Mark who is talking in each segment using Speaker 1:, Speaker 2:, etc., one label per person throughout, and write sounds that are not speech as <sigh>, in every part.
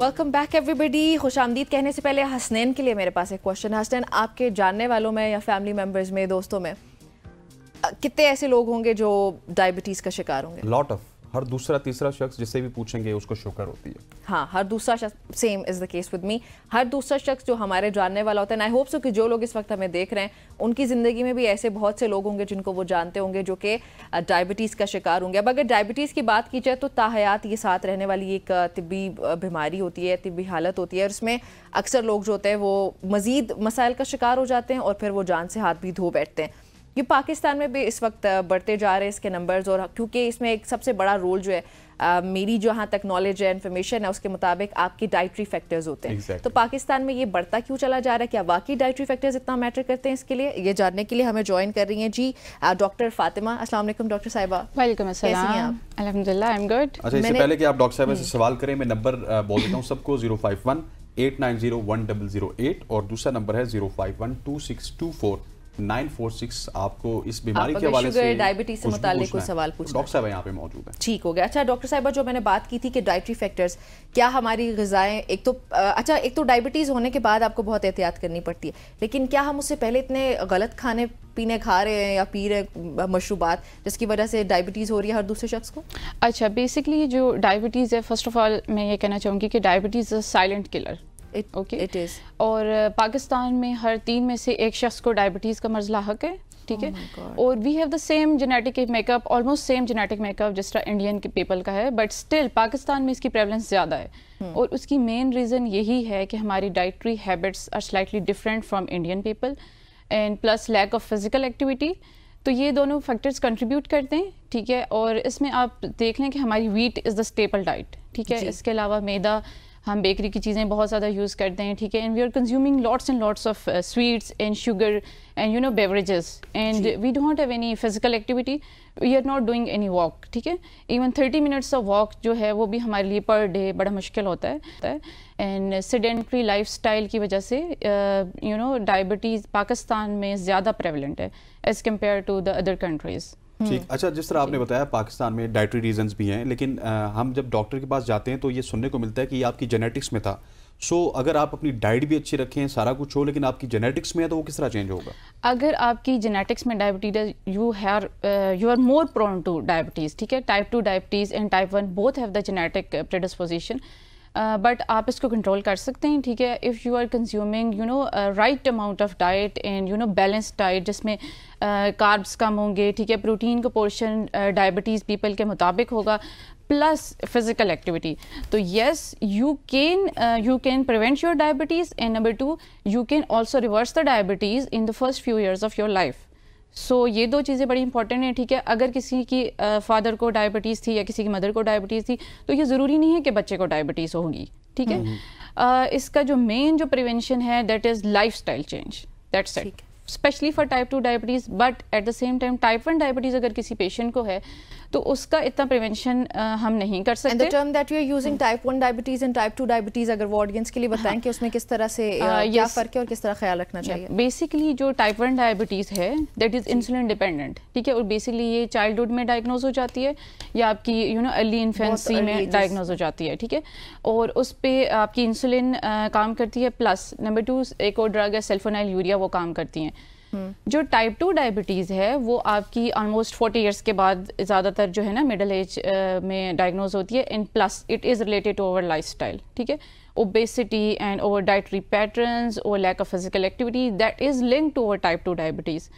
Speaker 1: Welcome back everybody खुश आमदीद कहने से पहले हसनैन के लिए मेरे पास एक क्वेश्चन है। हसनैन, आपके जानने वालों में या फैमिली मेंबर्स में, दोस्तों में कितने ऐसे लोग होंगे जो डायबिटीज़ का शिकार होंगे?
Speaker 2: लॉट ऑफ़ हर दूसरा, तीसरा शख्स जिससे भी पूछेंगे, उसको शुगर होती है।
Speaker 1: हाँ हर दूसरा शख्स same is the case with me हर दूसरा शख्स जो हमारे जानने वाला होता है आई होप सो कि जो लोग इस वक्त हमें देख रहे हैं, उनकी ज़िंदगी में भी ऐसे बहुत से लोग होंगे जिनको वो जानते होंगे, जो कि डायबिटीज़ का शिकार होंगे। अब अगर डायबिटीज़ की बात की जाए तो ताहयात ये साथ रहने वाली एक तिब्बी बीमारी होती है, तिब्बी हालत होती है, और इसमें अक्सर लोग जो होते हैं वो मज़ीद मसाइल का शिकार हो जाते हैं, और फिर वो जान से हाथ भी धो बैठते हैं। ये पाकिस्तान में भी इस वक्त बढ़ते जा रहे हैं इसके नंबर्स और क्योंकि इसमें एक सबसे बड़ा रोल जो है आ, मेरी जहाँ तक नॉलेज है इन्फॉर्मेशन है उसके मुताबिक आपकी डाइट्री फैक्टर्स होते हैं। Exactly. तो पाकिस्तान में ये बढ़ता क्यों चला जा रहा है? क्या वाकई डाइट्री फैक्टर्स इतना मैटर करते हैं इसके लिए? ये जानने के लिए हमें ज्वाइन कर रही हैं जी डॉक्टर फातिमा। अस्सलाम डॉक्टर साहिबा।
Speaker 3: वेलकम अलहमदिल्ला आई एम गुड
Speaker 2: अच्छा इससे पहले कि आप डॉक्टर साहिबा से हम्म। सवाल करें मैं नंबर बोल देता हूँ सबको zero five one eight nine zero one double zero eight और दूसरा नंबर है zero five one two six two four 946 आपको इस बीमारी के हवाले से
Speaker 1: डायबिटीज़ से मुतालिक कोई सवाल पूछना
Speaker 2: डॉक्टर साहब यहाँ पे मौजूद है।
Speaker 1: ठीक हो गया। अच्छा डॉक्टर साहब जो मैंने बात की थी कि डाइटरी फैक्टर्स क्या हमारी गजाएँ एक तो अच्छा एक तो डायबिटीज़ होने के बाद आपको बहुत एहतियात करनी पड़ती है लेकिन क्या हम उससे पहले इतने गलत खाने पीने खा रहे हैं या पी रहे मशरूबात जिसकी वजह से डायबिटीज़ हो रही है हर दूसरे शख्स को?
Speaker 3: अच्छा बेसिकली जो डायबिटीज़ है फ़र्स्ट ऑफ़ ऑल मैं ये कहना चाहूँगी कि diabetes silent killer okay it is और पाकिस्तान में हर तीन में से एक शख्स को डायबिटीज़ का मर्ज लाक है ठीक है? oh और we have the same genetic makeup almost same genetic makeup जिस तरह इंडियन के पीपल का है बट स्टिल पाकिस्तान में इसकी प्रेवलेंस ज़्यादा है। Hmm. और उसकी मेन रीज़न यही है कि हमारी dietary habits are slightly different from Indian people and plus lack of physical activity तो ये दोनों फैक्टर्स कंट्रीब्यूट करते हैं ठीक है? और इसमें आप देख लें कि हमारी wheat is the staple diet ठीक है? इसके अलावा मैदा हम बेकरी की चीज़ें बहुत ज़्यादा यूज़ करते हैं ठीक है? And we are consuming lots and lots of sweets and sugar and you know beverages and we don't have any physical activity we are not doing any walk ठीक है? Even thirty minutes of walk जो है वो भी हमारे लिए per day बड़ा मुश्किल होता है एंड सीडेंट्री लाइफ स्टाइल की वजह से यू नो डायबिटीज़ पाकिस्तान में ज़्यादा प्रेवलेंट है as compare to the other countries
Speaker 2: ठीक। अच्छा जिस तरह आपने बताया पाकिस्तान में डाइटरी रीजंस भी हैं लेकिन आ, हम जब डॉक्टर के पास जाते हैं तो ये सुनने को मिलता है कि आपकी जेनेटिक्स में था। सो so, अगर आप अपनी डाइट भी अच्छी रखें सारा कुछ हो लेकिन आपकी जेनेटिक्स में है तो वो किस तरह चेंज होगा?
Speaker 3: अगर आपकी जेनेटिक्स में diabetes you here you are more prone to diabetes ठीक है? Type two diabetes and type one both have the genetic predisposition but uh, आप इसको कंट्रोल कर सकते हैं ठीक है? If you are consuming you know right amount of diet and you know balance diet जिसमें कार्ब्स uh, कम होंगे ठीक है? प्रोटीन का पोर्शन डायबिटीज़ पीपल के मुताबिक होगा प्लस फ़िज़िकल एक्टिविटी तो yes you can you can prevent your diabetes and number two you can also reverse the diabetes in the first few years of your life so so, ये दो चीज़ें बड़ी important हैं ठीक है? अगर किसी की फादर को डायबिटीज़ थी या किसी की मदर को डायबिटीज़ थी तो ये ज़रूरी नहीं है कि बच्चे को डायबिटीज़ होगी ठीक है? आ, इसका जो मेन जो प्रिवेंशन है that is life style change that's it specially for type two diabetes but at the same time type one diabetes अगर किसी पेशेंट को है तो उसका इतना प्रिवेंशन हम नहीं कर सकते।
Speaker 1: Term that you are using type one diabetes and type two diabetes अगर वो ऑडियंस के लिए बताएँ हाँ. कि उसमें किस तरह से क्या फ़र्क है और किस तरह ख्याल रखना चाहिए।
Speaker 3: बेसिकली जो टाइप वन डायबिटीज़ है दैट इज़ इंसुलिन डिपेंडेंट ठीक है? और बेसिकली ये चाइल्डहुड में डायग्नोज हो जाती है या आपकी यू नो अर्ली इन्फेंसी में डायग्नोज हो जाती है ठीक है? और उस पर आपकी इंसुलिन काम करती है प्लस नंबर टू एक और ड्रग है सेल्फोनाइल यूरिया वो काम करती हैं। जो टाइप टू डायबिटीज़ है वो आपकी ऑलमोस्ट फोर्टी ईयर्स के बाद ज़्यादातर जो है ना मिडल एज में डायग्नोज होती है। In plus it is related to our life style ठीक है? Obesity and our dietary pattern और lack of physical activity that is link to our type two diabetes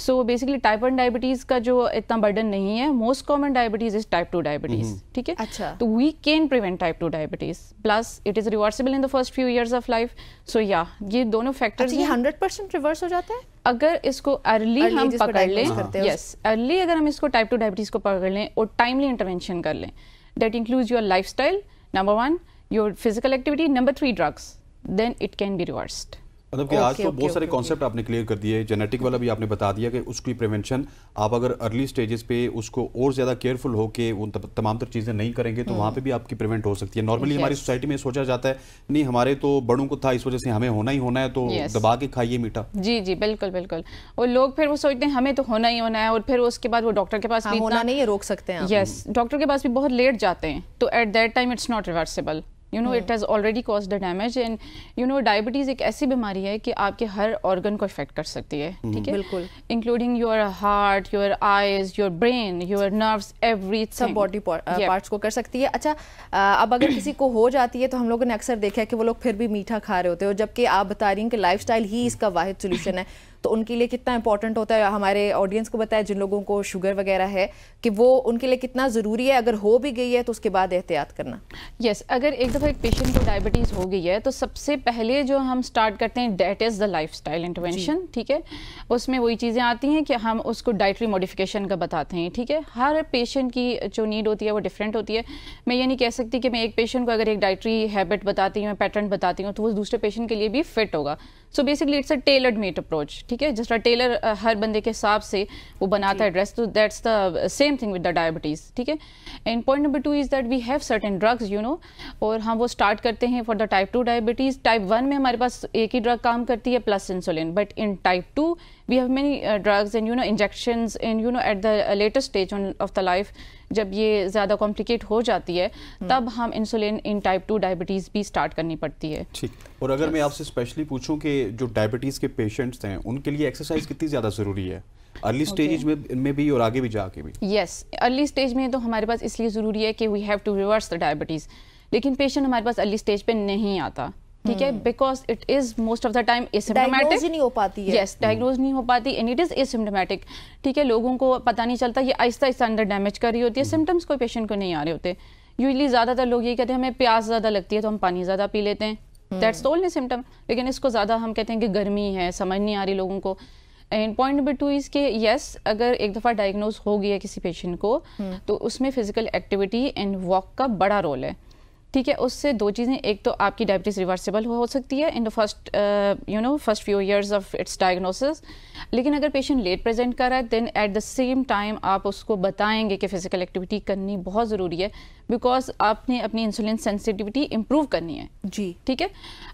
Speaker 3: so basically type one diabetes का जो इतना burden नहीं है most common diabetes is type two diabetes ठीक है?
Speaker 1: अच्छा।
Speaker 3: तो we can prevent type two diabetes plus it is reversible in the first few years of life so या ये दोनों फैक्टर्स
Speaker 1: अच्छा, हंड्रेड परसेंट रिवर्स हो जाता है?
Speaker 3: अगर इसको अर्ली हम पकड़ लें यस अर्ली अगर हम इसको टाइप टू डायबिटीज़ को पकड़ लें और टाइमली इंटरवेंशन कर लें that include your life style number one your physical activity number three drugs then it can be reversed
Speaker 2: मतलब कि आज तो बहुत सारे कॉन्सेप्ट आपने क्लियर कर दिए जेनेटिक वाला भी आपने बता दिया कि उसकी प्रिवेंशन आप अगर अर्ली स्टेजेस पे उसको और ज़्यादा केयरफुल हो के वो तमाम तर चीज़ें नहीं करेंगे तो वहाँ पे भी आपकी प्रिवेंट हो सकती है। नॉर्मली हमारी सोसाइटी में सोचा जाता है नहीं हमारे तो बड़ों को था इस वजह से हमें होना ही होना है तो दबा के खाइए मीठा।
Speaker 3: जी जी बिल्कुल बिल्कुल। और लोग फिर वो सोचते हैं हमें तो होना ही होना है। और फिर उसके बाद वो डॉक्टर के पास
Speaker 1: हाँ, होना नहीं है रोक सकते हैं
Speaker 3: यस डॉक्टर के पास भी बहुत लेट जाते हैं तो at that time it's not reversible you know it has already cause the damage and you know diabetes एक ऐसी बीमारी है कि आपके हर ऑर्गन को इफ़ेक्ट कर सकती है
Speaker 1: हम्म,
Speaker 3: ठीक है?
Speaker 1: बिल्कुल।
Speaker 3: Including your heart your eyes your brain your nerves every
Speaker 1: सब बॉडी पार्ट्स को कर सकती है। अच्छा अब अगर <coughs> किसी को हो जाती है तो हम लोगों ने अक्सर देखा है कि वो लोग फिर भी मीठा खा रहे होते हैं जबकि आप बता रही हैं कि लाइफ ही इसका वाहिद सोल्यूशन है। तो उनके लिए कितना इंपॉर्टेंट होता है? हमारे ऑडियंस को बताया जिन लोगों को शुगर वगैरह है कि वो उनके लिए कितना ज़रूरी है? अगर हो भी गई है तो उसके बाद एहतियात करना।
Speaker 3: यस yes, अगर एक दफ़ा एक पेशेंट को डायबिटीज़ हो गई है तो सबसे पहले जो हम स्टार्ट करते हैं that is the life style intervention ठीक है? उसमें वही चीज़ें आती हैं कि हम उसको डाइटरी मॉडिफिकेशन का बताते हैं ठीक है? हर पेशेंट की जो नीड होती है वो डिफरेंट होती है। मैं ये नहीं कह सकती कि मैं एक पेशेंट को अगर एक डाइटरी हैबिट बताती हूँ पैटर्न बताती हूँ तो वो दूसरे पेशेंट के लिए भी फिट होगा। So basically it's a tailored made approach ठीक है? जिस तरह टेलर हर बंदे के हिसाब से वो बनाता है ड्रेस तो that's the same thing with the diabetes ठीक है? And point number two is that we have certain drugs you know और हम वो स्टार्ट करते हैं for the type two diabetes type one में हमारे पास एक ही ड्रग काम करती है plus insulin but in type two we have many drugs and you know injections and you know at the latest stage of the life जब ये ज़्यादा कॉम्प्लिकेट हो जाती है हम्म। तब हम insulin in type two diabetes भी स्टार्ट करनी पड़ती है।
Speaker 2: ठीक। और अगर मैं आपसे स्पेशली पूछूँ कि जो डायबिटीज़ के पेशेंट्स हैं उनके लिए एक्सरसाइज कितनी ज़्यादा ज़रूरी है? अर्ली स्टेज में में भी और आगे भी जाके भी।
Speaker 3: यस अर्ली स्टेज में तो हमारे पास इसलिए ज़रूरी है कि we have to reverse the diabetes लेकिन पेशेंट हमारे पास अर्ली स्टेज पे नहीं आता। ठीक है? Because it is most of the time
Speaker 1: asymptomatic नहीं हो पाती है.
Speaker 3: यस डायग्नोज नहीं हो पाती एंड इट इज़ एसिम्टोमेटिक ठीक है? लोगों को पता नहीं चलता ये आहिस्ता आहिस्ता अंदर डैमेज कर रही होती है. सिम्टम्स कोई पेशेंट को नहीं आ रहे होते. यूजली ज़्यादातर लोग ये कहते हैं हमें प्यास ज़्यादा लगती है तो हम पानी ज़्यादा पी लेते हैं. दैट्स द ओनली सिम्टम लेकिन इसको ज़्यादा हम कहते हैं कि गर्मी है समझ नहीं आ रही लोगों को. And point number two is के यस अगर एक दफ़ा डायग्नोज हो गया किसी पेशेंट को हम्म। तो उसमें फ़िज़िकल एक्टिविटी एंड वॉक का बड़ा रोल है. ठीक है उससे दो चीज़ें एक तो आपकी डायबिटीज़ रिवर्सिबल हो सकती है in the first you know first few years of its diagnosis लेकिन अगर पेशेंट लेट प्रेजेंट कर रहा है then at the same time आप उसको बताएँगे कि फ़िज़िकल एक्टिविटी करनी बहुत ज़रूरी है बिकॉज़ आपने अपनी इंसुलिन सेंसिटिविटी इम्प्रूव करनी है।
Speaker 1: जी।
Speaker 3: ठीक है?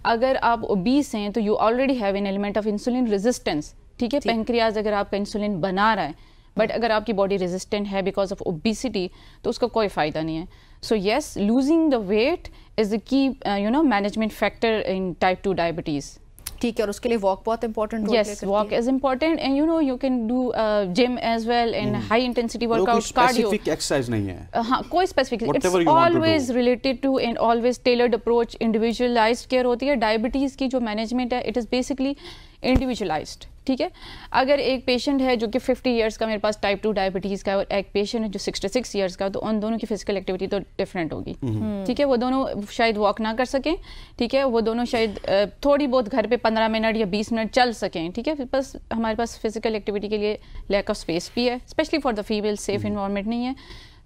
Speaker 3: अगर आप ओबीस हैं तो you already have an element of insulin resistance ठीक है? पेंक्रियाज अगर आपका इंसुलिन बना रहा है बट अगर आपकी बॉडी रेजिस्टेंट है बिकॉज़ ऑफ़ ओबिसिटी तो उसका कोई फ़ायदा नहीं है। So yes, losing the weight is the key, uh, you know, management factor in type 2 diabetes.
Speaker 1: ठीक है और उसके लिए वॉक बहुत important
Speaker 3: yes walk is important and you know you can do gym as well and high intensity workout
Speaker 2: cardio exercise नहीं है।
Speaker 3: हाँ कोई specific it's always related to and always tailored approach individualized care होती है। Diabetes की जो management है it is basically individualised ठीक है? अगर एक पेशेंट है जो कि 50 इयर्स का मेरे पास टाइप टू डायबिटीज़ का है और एक पेशेंट है जो 66 इयर्स का तो उन दोनों की फ़िज़िकल एक्टिविटी तो डिफरेंट होगी। हम्म। ठीक है? वो दोनों शायद वॉक ना कर सकें ठीक है? वो दोनों शायद थोड़ी बहुत घर पे 15 मिनट या 20 मिनट चल सकें ठीक है? बस हमारे पास फ़िज़िकल एक्टिविटी के लिए लैक ऑफ़ स्पेस भी है specially for the female safe environment नहीं है।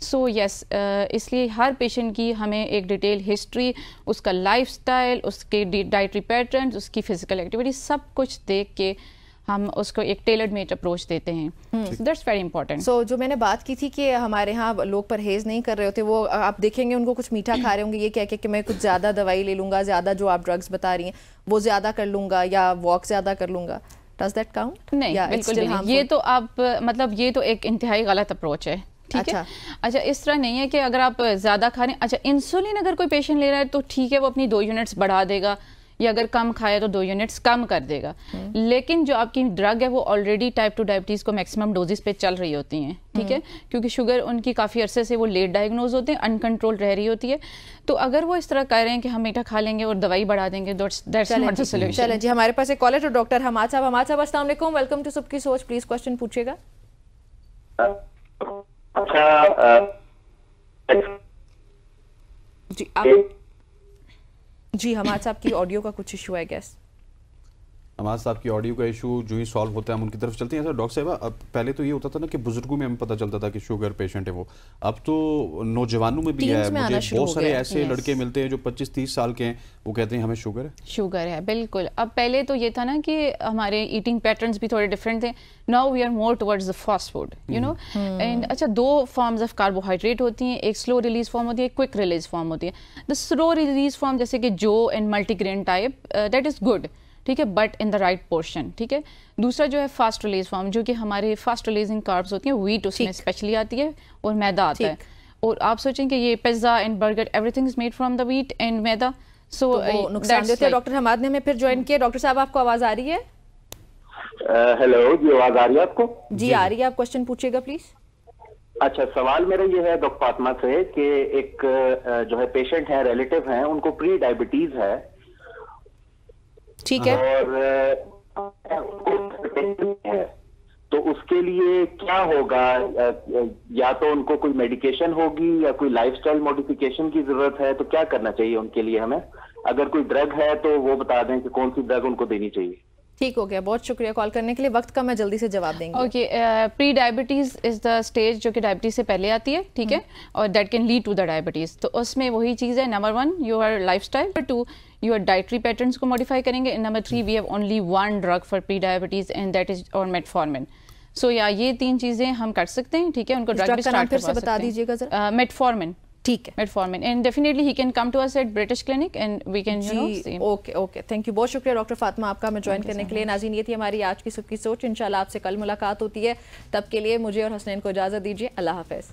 Speaker 3: So so, yes yes, uh, इसलिए हर पेशेंट की हमें एक डिटेल हिस्ट्री उसका लाइफ उसके डाइटरी पैटर्न उसकी फ़िज़िकल एक्टिविटी सब कुछ देख के हम उसको एक टेलर्ड मेड अप्रोच देते हैं। दैट्स वेरी इंपॉर्टेंट
Speaker 1: सो जो मैंने बात की थी कि हमारे यहाँ लोग परहेज नहीं कर रहे होते वो आप देखेंगे उनको कुछ मीठा खा रहे होंगे ये कह के कि मैं कुछ ज़्यादा दवाई ले लूँगा ज़्यादा जो आप ड्रग्स बता रही हैं वो ज़्यादा कर लूँगा या वॉक ज़्यादा कर लूँगा। डज दैट काउंट
Speaker 3: नहीं बिल्कुल नहीं। ये तो आप मतलब ये तो एक इंतहाई गलत अप्रोच है ठीक अच्छा। है? अच्छा। इस तरह नहीं है कि अगर आप ज़्यादा खा रहे हैं अच्छा इंसुलिन अगर कोई पेशेंट ले रहा है तो ठीक है वो अपनी दो यूनिट्स बढ़ा देगा। या अगर कम खाए तो दो यूनिट्स कम कर देगा। हम्म। लेकिन जो आपकी ड्रग है वो ऑलरेडी टाइप टू डायबिटीज़ को मैक्सिमम डोजेस पे चल रही होती हैं ठीक है? हम्म। क्योंकि शुगर उनकी काफ़ी अरसे से वो लेट डायग्नोज होते हैं अनकंट्रोल रह रही होती है। तो अगर वो इस तरह कह रहे हैं कि हम मीठा खा लेंगे और दवाई बढ़ा देंगे
Speaker 1: चलें जी हमारे पास एक कॉलर तो डॉक्टर हमाद साहब। हमाद साहब अस्सलाम वेलकम। टू सबकी सोच प्लीज़ क्वेश्चन पूछेगा अच्छा जी आप जी हमारे साहब की ऑडियो का कुछ इशू है गैस
Speaker 2: हमारे साहब की ऑडियो का इशू जो ही सॉल्व होता है हम उनकी तरफ़ चलते हैं। सर डॉक्टर साहब अब पहले तो ये होता था ना कि बुज़ुर्गों में हमें पता चलता था कि शुगर पेशेंट है वो। अब तो नौजवानों में भी है मुझे बहुत सारे ऐसे लड़के मिलते हैं जो 25-30 साल के हैं वो कहते हैं हमें शुगर है।
Speaker 3: शुगर है बिल्कुल। अब पहले तो ये था ना कि हमारे ईटिंग पैटर्न भी थोड़े डिफरेंट थे। Now we are more towards the fast food you know and अच्छा दो फॉर्म्स ऑफ़ कार्बोहाइड्रेट होती हैं। एक स्लो रिलीज़ फॉर्म होती है एक क्विक रिलीज़ फॉर्म होती है। द स्लो रिलीज़ फॉर्म जैसे कि जो and multigrain type that is good ठीक है but in the right portion ठीक है? दूसरा जो है फास्ट रिलीज़ फॉर्म जो कि हमारे फास्ट रिलीजिंग कार्ब्स होती हैं वीट उसमें स्पेशली आती है और मैदा आता है। और आप सोचें कि ये pizza and burger everything is made from the wheat and maida.
Speaker 1: So नुकसान देते हैं। डॉक्टर हमाद ने हमें फिर ज्वाइन किया। डॉक्टर साहब आपको आवाज़ आ रही है?
Speaker 4: हेलो जी आवाज़ आ रही है आपको?
Speaker 1: जी आ रही है। आप क्वेश्चन पूछिएगा प्लीज़
Speaker 4: अच्छा सवाल मेरा ये है डॉक्टर फातिमा से कि एक जो है पेशेंट है रिलेटिव हैं उनको प्री डायबिटीज़ है
Speaker 1: ठीक है।
Speaker 4: और तो उसके लिए क्या होगा? या तो उनको कोई मेडिकेशन होगी या कोई लाइफस्टाइल मॉडिफिकेशन की ज़रूरत है तो क्या करना चाहिए उनके लिए हमें? अगर कोई ड्रग है तो वो बता दें कि कौन सी ड्रग उनको देनी चाहिए।
Speaker 1: ठीक हो गया। बहुत शुक्रिया कॉल करने के लिए। वक्त का मैं जल्दी से जवाब देंगे।
Speaker 3: Okay pre diabetes is the stage जो कि डायबिटीज़ से पहले आती है ठीक है? हम्म। और that can lead to the diabetes तो उसमें वही चीज़ है number one your lifestyle number two your dietary pattern को मॉडिफाई करेंगे। Number three we have only one drug for pre diabetes and that is और मेटफॉर्मिन सो या ये तीन चीज़ें हम कर सकते हैं ठीक है? उनको ड्रग भी स्टार्ट
Speaker 1: फिर से बता दीजिएगा
Speaker 3: मेटफॉर्मिन
Speaker 1: ठीक है।
Speaker 3: Metformin and definitely he can come to us at British clinic and we can you know
Speaker 1: okay okay thank you बहुत शुक्रिया डॉक्टर फातिमा आपका हमें ज्वाइन करने के लिए। नाजीन ये थी हमारी आज की सबकी की सोच। इंशाल्लाह आपसे कल मुलाकात होती है। तब के लिए मुझे और हसनैन को इजाज़त दीजिए। अल्लाह हाफिज़।